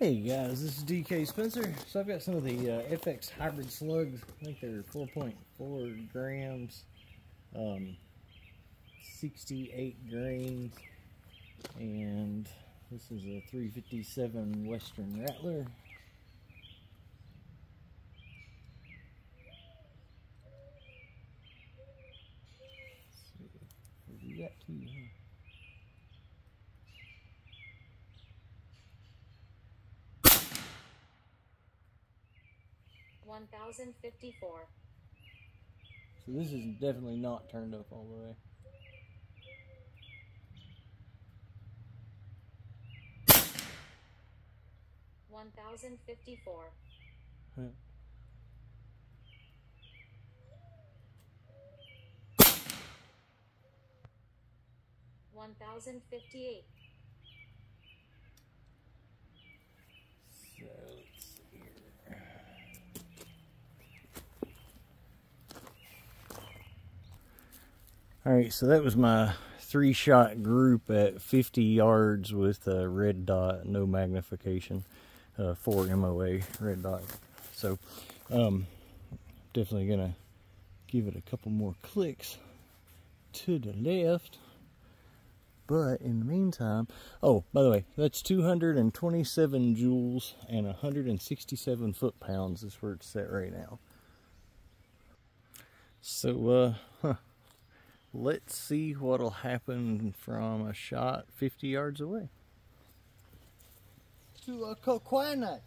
Hey guys, this is DK Spencer. So I've got some of the uh, FX Hybrid Slugs. I think they're 4.4 grams, um, 68 grains, and this is a 357 Western Rattler. Let's see, we? 1054. So this is definitely not turned up all the way. One thousand fifty four. One thousand fifty eight. So All right, so that was my three shot group at 50 yards with a red dot, no magnification, uh, 4 MOA red dot. So, um, definitely gonna give it a couple more clicks to the left. But in the meantime, oh, by the way, that's 227 joules and 167 foot pounds is where it's set right now. So, uh, huh, let's see what'll happen from a shot 50 yards away. to a coconut.